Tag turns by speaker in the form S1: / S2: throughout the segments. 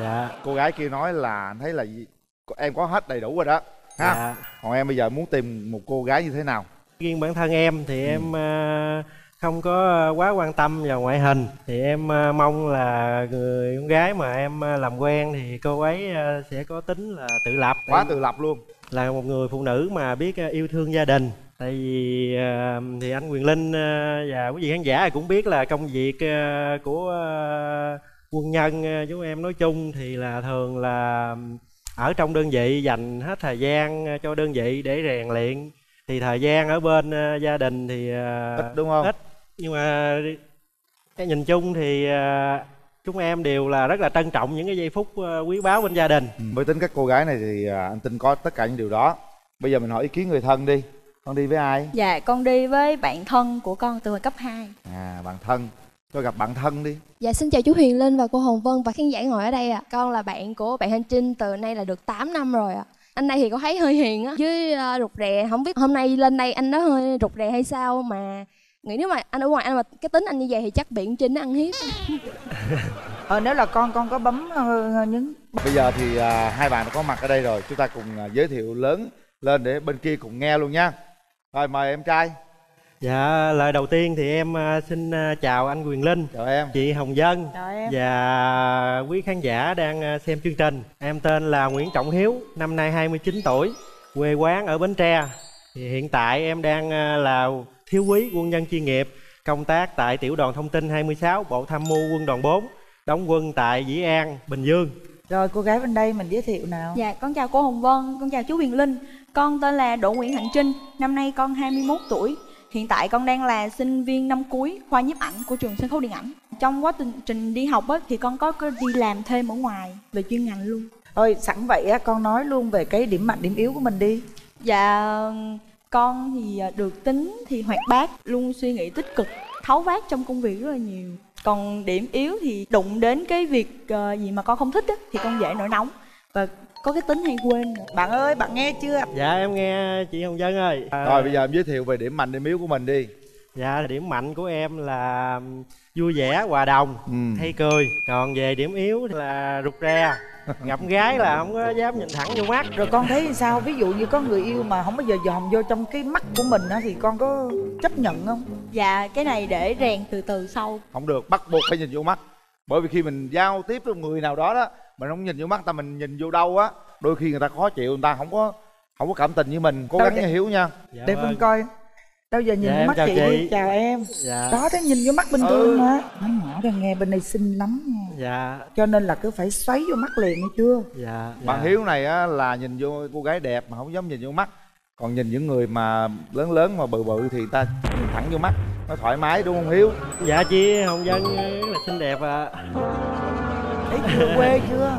S1: dạ.
S2: Cô gái kia nói là anh thấy là em có hết đầy đủ rồi đó. Ha?
S1: Dạ.
S2: Còn em bây giờ muốn tìm một cô gái như thế nào?
S1: Riêng bản thân em thì
S2: Ừ.
S1: em ờ, không có quá quan tâm vào ngoại hình. Thì em ờ, mong là người con gái mà em ờ, làm quen thì cô ấy sẽ có tính là tự lập.
S2: Quá tự lập luôn.
S1: Là một người phụ nữ mà biết yêu thương gia đình. Tại vì thì anh quyền linh và quý vị khán giả cũng biết là công việc của quân nhân ờ, chúng em nói chung thì là thường là ở trong đơn vị dành hết thời gian ờ, cho đơn vị để rèn luyện. Thì thời gian ở bên ờ, gia đình thì
S2: ít đúng không?
S1: ít. Nhưng mà cái nhìn chung thì chúng em đều là rất là trân trọng những cái giây phút quý báu bên gia đình.
S2: Ừ. với tính các cô gái này thì anh tin có tất cả những điều đó. Bây giờ mình hỏi ý kiến người thân đi. Con đi với ai?
S3: Dạ con đi với bạn thân của con từ hồi cấp 2
S2: à bạn thân cho gặp bạn thân đi
S4: Dạ xin chào chú Huyền Linh và cô Hồng Vân và khán giả ngồi ở đây ạ. Con là bạn của bạn Hành Trinh từ nay là được 8 năm rồi ạ. Anh này thì có thấy hơi hiền á, với uh, rụt rè, không biết hôm nay lên đây anh nó hơi rụt rè hay sao mà nghĩ nếu mà anh ở ngoài anh mà cái tính anh như vậy thì chắc con Trinh nó ăn hiếp.
S5: ờ nếu là con con có bấm ờ, nhấn
S2: bây giờ thì à, hai bạn đã có mặt ở đây rồi chúng ta cùng à, giới thiệu lớn lên để bên kia cùng nghe luôn nha rồi mời em trai
S1: Dạ, lời đầu tiên thì em à, xin à, chào anh Quyền Linh,
S2: chào em
S1: chị Hồng Dân
S5: chào em
S1: và quý khán giả đang à, xem chương trình. Em tên là Nguyễn Trọng Hiếu, năm nay 29 tuổi, quê quán ở Bến Tre. Thì hiện tại em đang là thiếu úy quân nhân chuyên nghiệp, công tác tại tiểu đoàn thông tin 26, Bộ Tham mưu quân đoàn 4, đóng quân tại Dĩ An, Bình Dương.
S5: rồi cô gái bên đây mình giới thiệu nào
S3: Dạ con chào cô Hồng Vân, con chào chú Huyền Linh Con tên là Đỗ Nguyễn Hạnh Trinh, năm nay con 21 tuổi Hiện tại con đang là sinh viên năm cuối khoa nhiếp ảnh của trường sân khấu điện ảnh. Trong quá trình, trình đi học á, thì con có, có đi làm thêm ở ngoài về chuyên ngành luôn.
S5: Thôi sẵn vậy á con nói luôn về cái điểm mạnh điểm yếu của mình đi.
S3: Dạ con thì à, được tính thì hoạt bát, luôn suy nghĩ tích cực, tháo vát trong công việc rất là nhiều. Còn điểm yếu thì đụng đến cái việc ờ, gì mà con không thích á, thì con dễ nổi nóng. Và có cái tính hay quên. nữa.
S5: bạn ơi bạn nghe chưa
S1: Dạ, em nghe chị Hồng Dân ơi. À,
S2: rồi bây giờ em giới thiệu về điểm mạnh điểm yếu của mình đi
S1: Dạ, điểm mạnh của em là vui vẻ, hòa đồng,
S2: ừ.
S1: hay cười. Còn về điểm yếu thì là rụt rè. Gặp gái là không có dám nhìn thẳng vô mắt.
S5: rồi con thấy sao ví dụ như có người yêu mà không bao giờ dòm vô trong cái mắt của mình á thì con có chấp nhận không
S3: Dạ cái này để rèn từ từ sau.
S2: không được bắt buộc phải nhìn vô mắt bởi vì khi mình giao tiếp với người nào đó đó mình không nhìn vô mắt ta mình nhìn vô đâu á đôi khi người ta khó chịu người ta không có không có cảm tình với mình cố
S5: Đâu
S2: gắng
S5: vậy?
S2: hiểu nha
S1: Dạ
S5: để
S1: vâng.
S5: con coi đâu giờ nhìn
S1: Dạ, em
S5: mắt
S1: chào
S5: chị,
S1: chị.
S5: đi chào em
S1: Dạ.
S5: đó thế nhìn vô mắt bình
S2: Ừ.
S5: thường mà nó nhỏ ra nghe bên đây xinh lắm nha
S1: Dạ,
S5: cho nên là cứ phải xoáy vô mắt liền nghe chưa
S1: dạ.
S2: bạn
S1: dạ.
S2: hiếu này á là nhìn vô cô gái đẹp mà không dám nhìn vô mắt còn nhìn những người mà lớn lớn mà bự bự thì ta nhìn thẳng vô mắt nó thoải mái đúng không hiếu
S1: Dạ chị Hồng Dân rất là xinh đẹp ạ.
S5: Thấy chưa quê chưa?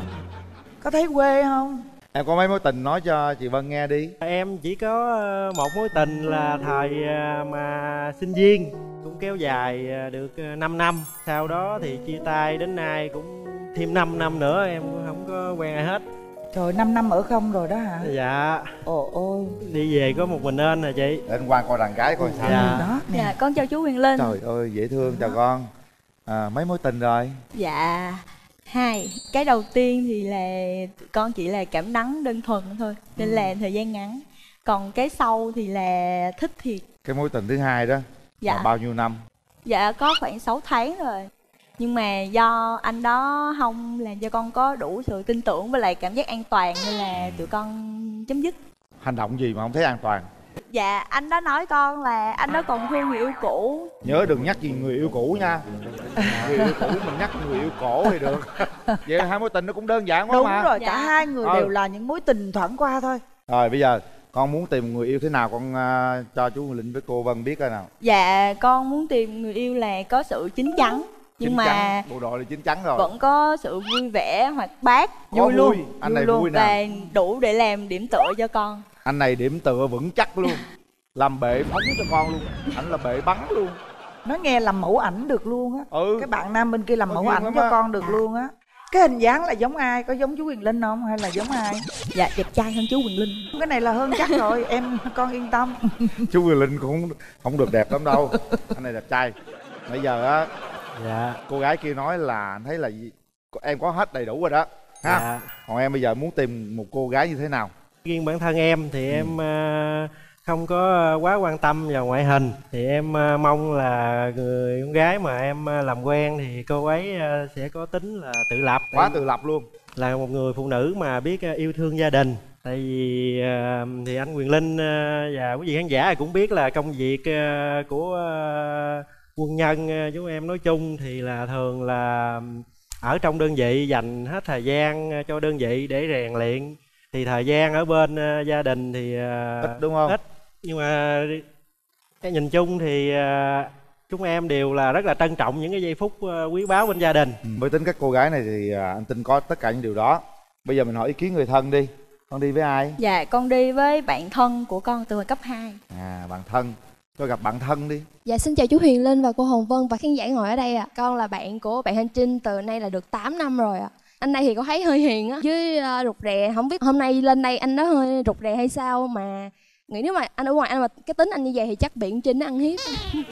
S5: Có thấy quê không?
S2: Em có mấy mối tình nói cho chị vân nghe đi.
S1: Em chỉ có ờ, một mối tình là thời ờ, mà sinh viên cũng kéo dài ờ, được 5 năm. Sau đó thì chia tay đến nay cũng thêm 5 năm nữa em cũng không có quen ai hết.
S5: trời 5 năm ở không rồi đó hả?
S1: Dạ,
S5: ồ ôi.
S1: Đi về có một mình nên à chị.
S2: để anh qua coi đàn gái coi sao.
S1: Dạ.
S5: đó nè.
S3: Dạ con chào chú Huyền Linh.
S2: trời ơi dễ thương chào con. À, mấy mối tình rồi?
S3: Dạ hai cái đầu tiên thì là con chỉ là cảm nắng đơn thuần thôi nên là thời gian ngắn. Còn cái sau thì là thích thiệt.
S2: Cái mối tình thứ hai đó
S3: dạ.
S2: là bao nhiêu năm?
S3: Dạ có khoảng 6 tháng rồi. Nhưng mà do anh đó không làm cho con có đủ sự tin tưởng với lại cảm giác an toàn nên là tụi con chấm dứt.
S2: Hành động gì mà không thấy an toàn
S3: dạ anh đó nói con là anh đó còn thương người yêu cũ.
S2: Nhớ đừng nhắc gì người yêu cũ nha. Người yêu cũ mình nhắc người yêu cổ thì được. Vậy hai mối tình nó cũng đơn giản quá
S5: đúng
S2: mà.
S5: rồi
S3: Dạ.
S5: cả hai người
S2: Ừ.
S5: đều là những mối tình thoảng qua thôi.
S2: Rồi bây giờ con muốn tìm người yêu thế nào con à, cho chú linh với cô vân biết coi nào.
S3: Dạ con muốn tìm người yêu là có sự chín chắn nhưng
S2: Chín
S3: mà
S2: chắn, bộ đội là chín chắn rồi.
S3: vẫn có sự vui vẻ hoạt bát
S2: Có
S3: vui luôn
S2: vui, anh này
S3: luôn
S2: vui nè.
S3: và đủ để làm điểm tựa cho con.
S2: Anh này điểm tựa vững chắc luôn. Làm bệ phóng cho con luôn. Ảnh là bệ bắn luôn.
S5: Nó nghe làm mẫu ảnh được luôn á.
S2: Ừ.
S5: Cái bạn nam bên kia làm
S2: Có
S5: mẫu ảnh cho
S2: á.
S5: con được luôn á. Cái hình dáng là giống ai? Có giống chú Quyền Linh không? Hay là giống ai?
S3: Dạ đẹp trai hơn chú Quỳnh Linh.
S5: Cái này là hơn chắc rồi. Em con yên tâm.
S2: Chú Quyền Linh cũng không được đẹp lắm đâu. Anh này đẹp trai. Bây giờ á
S1: Dạ.
S2: cô gái kia nói là anh thấy là em có hết đầy đủ rồi đó ha
S1: dạ.
S2: còn em bây giờ muốn tìm một cô gái như thế nào
S1: riêng bản thân em
S2: Ừ.
S1: thì em ờ, không có quá quan tâm vào ngoại hình thì em ờ, mong là người con gái mà em ờ, làm quen thì cô ấy sẽ có tính là tự lập
S2: quá tự lập luôn
S1: là một người phụ nữ mà biết yêu thương gia đình tại vì thì anh Quyền Linh và quý vị khán giả cũng biết là công việc của quân nhân ờ, chúng em nói chung thì là thường là ở trong đơn vị dành hết thời gian ờ, cho đơn vị để rèn luyện. Thì thời gian ở bên ờ, gia đình thì
S2: ít đúng không?
S1: ít. Nhưng mà cái nhìn chung thì chúng em đều là rất là trân trọng những cái giây phút quý báu bên gia đình.
S2: Ừ. với tính các cô gái này thì anh tin có tất cả những điều đó. Bây giờ mình hỏi ý kiến người thân đi. Con đi với ai?
S3: Dạ con đi với bạn thân của con từ hồi cấp 2
S2: à bạn thân cho gặp bạn thân đi
S4: Dạ xin chào chú Huyền Linh và cô Hồng Vân và khán giả ngồi ở đây ạ. Con là bạn của bạn Hành Trinh từ nay là được 8 năm rồi ạ. Anh này thì có thấy hơi hiền á, với uh, rụt rè, không biết hôm nay lên đây anh nó hơi rụt rè hay sao mà nghĩ nếu mà anh ở ngoài anh mà cái tính anh như vậy thì chắc con Trinh nó ăn hiếp.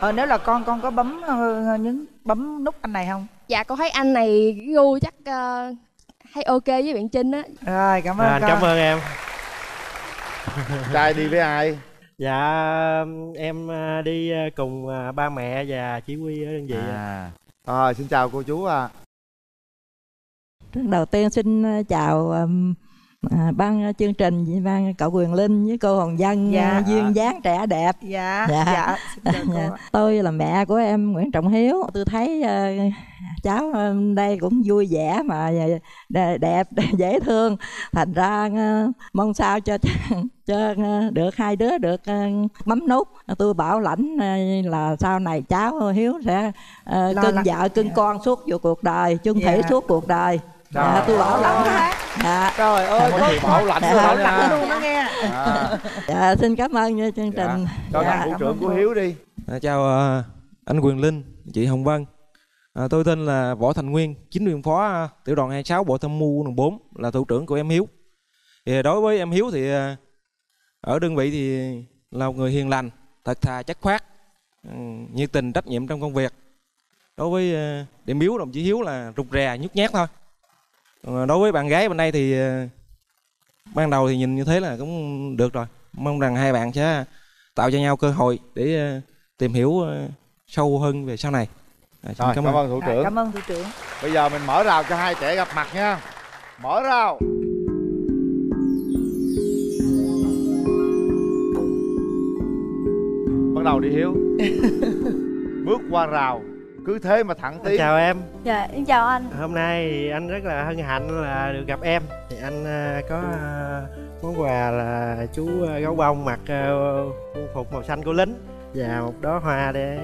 S5: ờ nếu là con con có bấm ờ, nhấn bấm nút anh này không
S4: Dạ con thấy anh này gu chắc uh, hay ok với bạn Trinh á.
S5: rồi cảm ơn
S1: à,
S5: con
S1: cảm ơn em
S2: trai đi với ai
S1: dạ em à, đi à, cùng à, ba mẹ và chỉ huy ở đơn vị ạ.
S2: à rồi xin chào cô chú à
S6: Trước đầu tiên xin chào ừm, à, ban chương trình với ban cậu Quyền Linh với cô Hồng Dân
S5: Dạ.
S6: à, duyên dáng trẻ đẹp.
S5: dạ
S6: Dạ.
S5: dạ, xin chào cô
S6: Dạ.
S5: ạ.
S6: Tôi là mẹ của em Nguyễn Trọng Hiếu. Tôi thấy ờ, cháu ờ, đây cũng vui vẻ mà đe- đẹp dễ thương. Thành ra ờ, mong sao cho cho ờ, được hai đứa được ờ, bấm nút. Tôi bảo lãnh ờ, là sau này cháu Hiếu sẽ ờ, cưng vợ cưng con suốt vô cuộc đời, chung thủy
S5: Dạ.
S6: suốt cuộc đời.
S2: Trời
S6: Dạ, tôi bảo lãnh.
S5: Đó.
S6: Dạ.
S5: trời ơi
S2: có gì bảo lãnh
S6: Dạ.
S2: luôn
S5: bảo
S2: đó
S5: lãnh luôn đó nghe
S2: à,
S6: Dạ, xin cảm ơn nha chương
S2: dạ.
S6: trình.
S2: cho
S5: Dạ,
S2: thằng
S5: cảm
S2: thủ trưởng
S5: ơn
S2: của
S5: cô.
S2: hiếu đi
S7: chào anh Quyền Linh, chị Hồng Vân. À, tôi tên là Võ Thành Nguyên, chính viên phó à, tiểu đoàn 26 Bộ Tham mưu đường 4 là thủ trưởng của em Hiếu. Thì à, đối với em Hiếu thì à, ở đơn vị thì là một người hiền lành, thật thà chất khoát, ừ, nhiệt tình trách nhiệm trong công việc. Đối với điểm yếu đồng chí Hiếu là rụt rè nhút nhát thôi. Đối với bạn gái bên đây thì ban đầu thì nhìn như thế là cũng được rồi. Mong rằng hai bạn sẽ tạo cho nhau cơ hội để tìm hiểu sâu hơn về sau này à,
S2: rồi
S7: cảm,
S2: cảm
S7: ơn.
S2: thủ trưởng.
S5: cảm ơn thủ trưởng.
S2: Bây giờ mình mở rào cho hai trẻ gặp mặt nha. Mở rào. Bắt đầu đi hiếu. Bước qua rào. Cứ thế mà thẳng tiến.
S1: chào em.
S3: Dạ em chào anh.
S1: Hôm nay thì anh rất là hân hạnh là được gặp em. Thì anh à, có à, món quà là chú à, gấu bông mặc quân phục màu xanh của lính và một đóa hoa để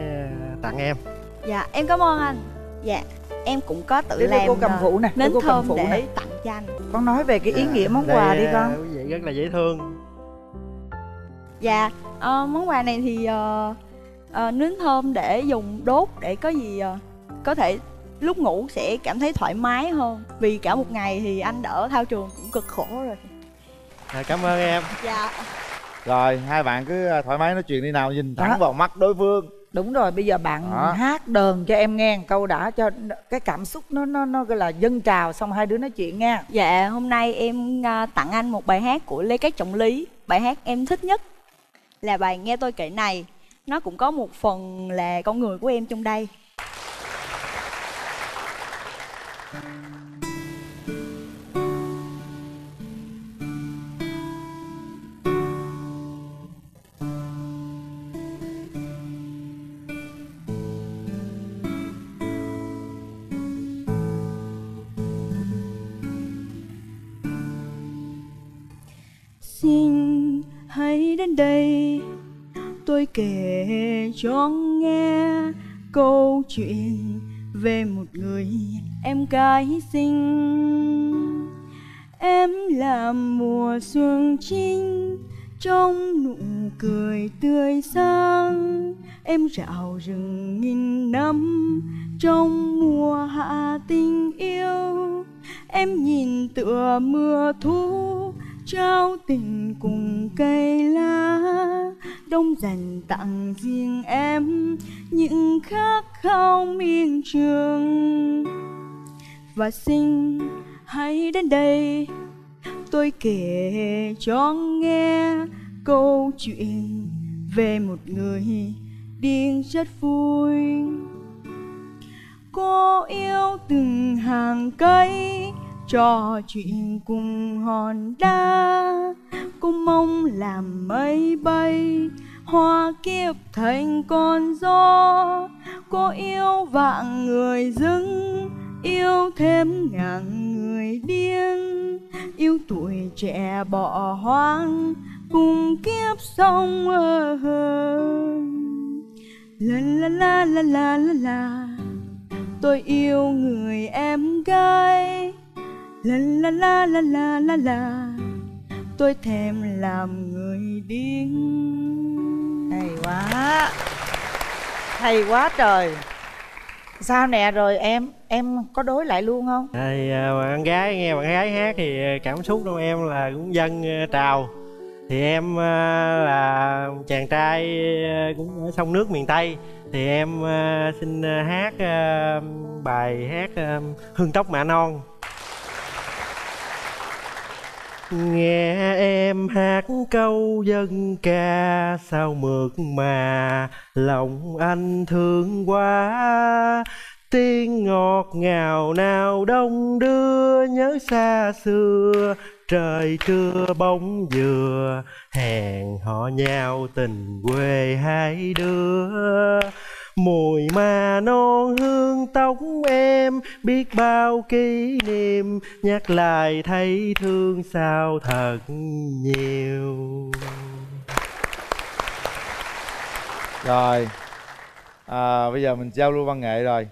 S1: tặng em
S3: Dạ em cảm ơn anh. Dạ em cũng có tự
S5: Để
S3: làm
S5: cô cầm phụ nè
S3: nến
S5: cô cầm
S3: thơm
S5: phụ
S3: để
S5: nè.
S3: tặng cho anh.
S5: Con nói về cái ý
S1: Dạ,
S5: nghĩa món
S1: đây,
S5: quà đi
S1: à,
S5: con.
S1: quý vị rất là dễ thương.
S3: Dạ ờ, món quà này thì ờ, ờ, nến thơm để dùng đốt để có gì ờ, có thể lúc ngủ sẽ cảm thấy thoải mái hơn. Vì cả một ngày thì anh đỡ thao trường cũng cực khổ rồi.
S1: À, cảm ơn em.
S3: Dạ.
S2: Rồi hai bạn cứ à, thoải mái nói chuyện đi nào nhìn thẳng
S5: Đó.
S2: vào mắt đối phương
S5: đúng rồi bây giờ bạn
S2: Đó.
S5: hát đờn cho em nghe một câu đã cho cái cảm xúc nó nó nó gọi là dâng trào xong hai đứa nói chuyện nha.
S3: Dạ hôm nay em ờ, tặng anh một bài hát của lê cát trọng lý. Bài hát em thích nhất là bài nghe tôi kể này. Nó cũng có một phần là con người của em trong đây nhìn hãy đến đây. Tôi kể cho nghe câu chuyện về một người em gái xinh. Em là mùa xuân trinh trong nụ cười tươi sáng. Em rạo rừng nghìn năm trong mùa hạ tình yêu. Em nhìn tựa mưa thu trao tình cùng cây lá, đông dành tặng riêng em những khát khao miên trường. Và xin hãy đến đây, tôi kể cho nghe câu chuyện về một người điên rất vui. Cô yêu từng hàng cây trò chuyện cùng hòn đá. Cô mong làm mây bay, hoa kiếp thành con gió. Cô yêu vạn người dưng, yêu thêm ngàn người điên. Yêu tuổi trẻ bỏ hoang, cùng kiếp sông ơ la la la la la la la. Tôi yêu người em gái la la la la la la la. Tôi thèm làm người điên.
S5: Hay quá. Hay quá trời. Sao nè rồi em em có đối lại luôn không?
S1: Thì à, bạn gái nghe bạn gái hát thì cảm xúc trong em là cũng dân à, trào. Thì em à, là chàng trai à, cũng ở sông nước miền tây. Thì em xin hát bài hát hương tóc mạ non nghe em hát câu dân ca sao mượt mà lòng anh thương quá. Tiếng ngọt ngào nào đông đưa nhớ xa xưa. Trời trưa bóng dừa, hẹn họ nhau tình quê hai đứa mùi mà non hương tóc em biết bao kỷ niệm nhắc lại thấy thương sao thật nhiều.
S2: Rồi à, bây giờ mình giao lưu văn nghệ rồi.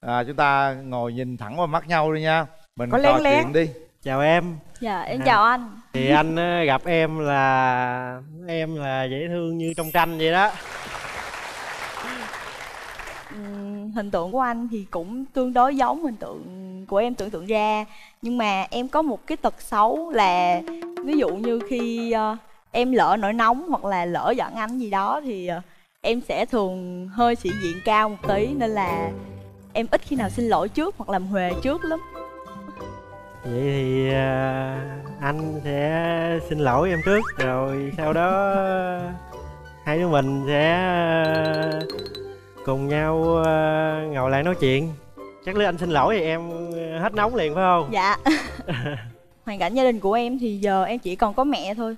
S2: À, chúng ta ngồi nhìn thẳng vào mắt nhau đi nha. Mình
S5: Có
S2: trò
S5: lén lén.
S2: chuyện đi.
S1: Chào em.
S3: Dạ em
S1: À.
S3: chào anh.
S1: Thì anh ờ, gặp em là em là dễ thương như trong tranh vậy đó
S3: hình tượng của anh thì cũng tương đối giống hình tượng của em tưởng tượng ra. Nhưng mà em có một cái tật xấu là ví dụ như khi ờ, em lỡ nổi nóng hoặc là lỡ giận anh gì đó thì ờ, em sẽ thường hơi sĩ diện cao một tí. Nên là em ít khi nào xin lỗi trước hoặc làm huề trước lắm.
S1: Vậy thì ờ, anh sẽ xin lỗi em trước, rồi sau đó hai đứa mình sẽ cùng nhau ờ, ngồi lại nói chuyện. Chắc nếu anh xin lỗi thì em hết nóng liền phải không?
S3: Dạ. Hoàn cảnh gia đình của em thì giờ em chỉ còn có mẹ thôi.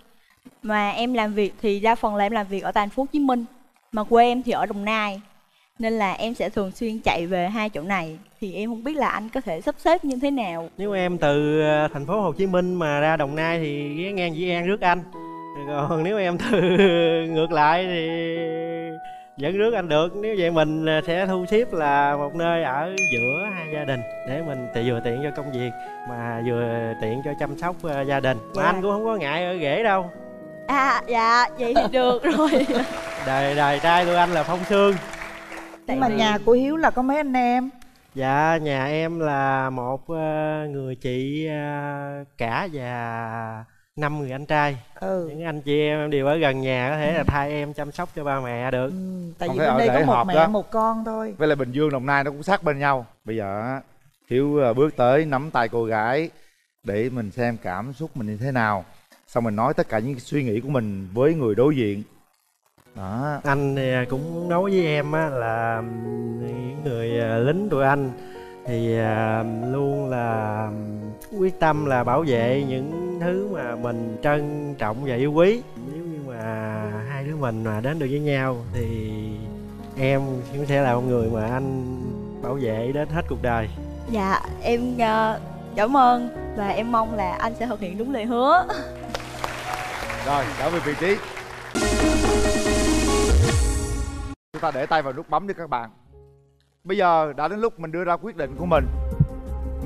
S3: Mà em làm việc thì đa phần là em làm việc ở thành phố Hồ Chí Minh. Mà quê em thì ở Đồng Nai. Nên là em sẽ thường xuyên chạy về hai chỗ này. Thì em không biết là anh có thể sắp xếp như thế nào.
S1: Nếu em từ ờ, thành phố Hồ Chí Minh mà ra Đồng Nai thì ghé ngang Dĩ An rước anh. Còn nếu em từ ngược lại thì vẫn rước anh được nếu vậy mình ờ, sẽ thu xếp là một nơi ở giữa hai gia đình để mình thì vừa tiện cho công việc mà vừa tiện cho chăm sóc ờ, gia đình. Mà
S3: Dạ.
S1: anh cũng không có ngại ở rể đâu.
S3: À dạ vậy thì được rồi.
S1: Đời đời trai tụi anh là phong sương.
S5: Nhưng mà
S3: vì-
S5: nhà của hiếu là có mấy anh em?
S1: Dạ nhà em là một ờ, người chị cả và năm người anh trai.
S5: Ừ.
S1: Những anh chị em đều ở gần nhà có thể là thay em chăm sóc cho ba mẹ được.
S5: Ừ, tại
S2: Không
S5: vì bên
S2: ở
S5: đây có một mẹ
S2: đó.
S5: một con thôi.
S2: Với lại bình dương đồng nai nó cũng sát bên nhau. Bây giờ á, hiếu à, bước tới nắm tay cô gái để mình xem cảm xúc mình như thế nào. Xong mình nói tất cả những suy nghĩ của mình với người đối diện. Đó.
S1: Anh thì cũng nói với em á là những người à, lính tụi anh thì à, luôn là quyết tâm là bảo vệ những thứ mà mình trân trọng và yêu quý. Nếu như mà hai đứa mình mà đến được với nhau thì em cũng sẽ là một người mà anh bảo vệ đến hết cuộc đời.
S3: Dạ em ờ, cảm ơn và em mong là anh sẽ thực hiện đúng lời hứa.
S2: Rồi trở về vị trí. Chúng ta để tay vào nút bấm đi các bạn. Bây giờ đã đến lúc mình đưa ra quyết định của mình.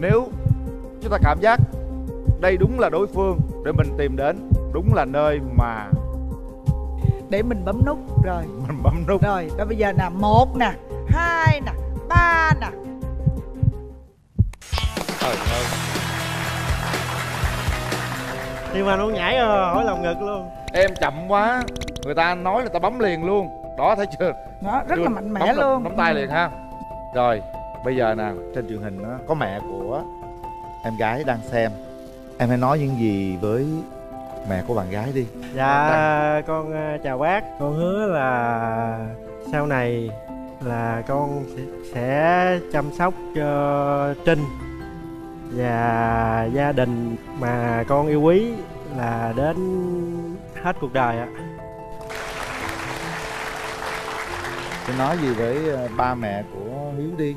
S2: Nếu chúng ta cảm giác đây đúng là đối phương để mình tìm đến. Đúng là nơi mà
S5: để mình bấm nút rồi.
S2: Mình bấm nút.
S5: Rồi đó bây giờ nè một nè hai nè ba nè.
S2: Trời ơi.
S1: Nhưng mà nó nhảy ờ, hỏi lòng ngực luôn.
S2: Em chậm quá. Người ta nói là ta bấm liền luôn. Đó thấy chưa?
S5: Đó rất
S2: Chưa,
S5: là mạnh mẽ
S2: bấm
S5: luôn.
S2: bấm tay liền ha. Rồi bây giờ nè trên truyền hình nó có mẹ của em gái đang xem em hãy nói những gì với mẹ của bạn gái đi.
S1: Dạ con ờ, chào bác. Con hứa là sau này là con sẽ, chăm sóc cho trinh và gia đình mà con yêu quý là đến hết cuộc đời ạ.
S2: Chị nói gì với ờ, ba mẹ của Hiếu đi?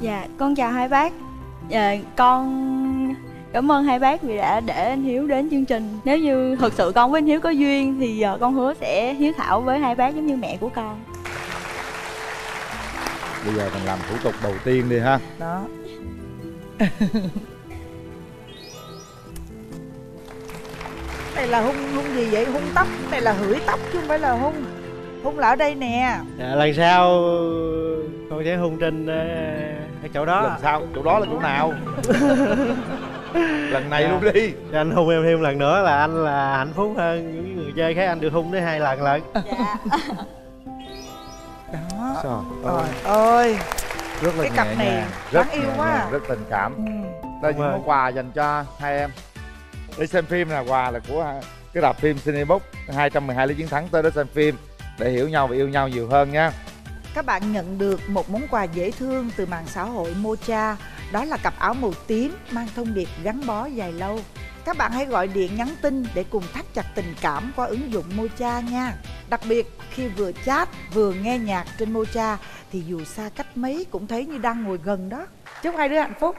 S3: Dạ, con chào hai bác. Dạ, con cảm ơn hai bác vì đã để anh Hiếu đến chương trình. Nếu như thực sự con với anh Hiếu có duyên thì giờ con hứa sẽ hiếu thảo với hai bác giống như mẹ của con.
S2: Bây giờ mình làm thủ tục đầu tiên đi ha.
S5: Đó. Này là hung hung gì vậy? Hung tóc. Này là hửi tóc chứ không phải là hung hung là ở đây nè.
S1: Dạ, lần sau con sẽ hung trinh ờ, ở chỗ đó.
S2: Lần sau chỗ đó là chỗ nào Lần này
S1: Dạ.
S2: luôn đi.
S1: Cho anh hung em thêm lần nữa là anh là hạnh phúc hơn những người chơi khác. Anh được hung tới hai lần lận.
S3: Dạ.
S5: đó.
S2: Trời
S5: trời
S2: ơi
S5: ơi.
S2: Rất là
S5: Cái
S2: nhẹ
S5: cặp này
S2: nhàng
S5: đáng
S2: Rất
S5: yêu quá à.
S2: nhàng, Rất tình cảm.
S5: Ừ.
S2: Đây những món quà dành cho hai em. Đi xem phim là quà là của cái rạp phim Cinebox 212 lý chiến thắng tới đó xem phim Để hiểu nhau và yêu nhau nhiều hơn nha.
S5: Các bạn nhận được một món quà dễ thương từ mạng xã hội Mocha đó là cặp áo màu tím mang thông điệp gắn bó dài lâu. Các bạn hãy gọi điện nhắn tin để cùng thắt chặt tình cảm qua ứng dụng Mocha nha. Đặc biệt, khi vừa chat, vừa nghe nhạc trên Mocha, thì dù xa cách mấy cũng thấy như đang ngồi gần đó. Chúc hai đứa hạnh phúc.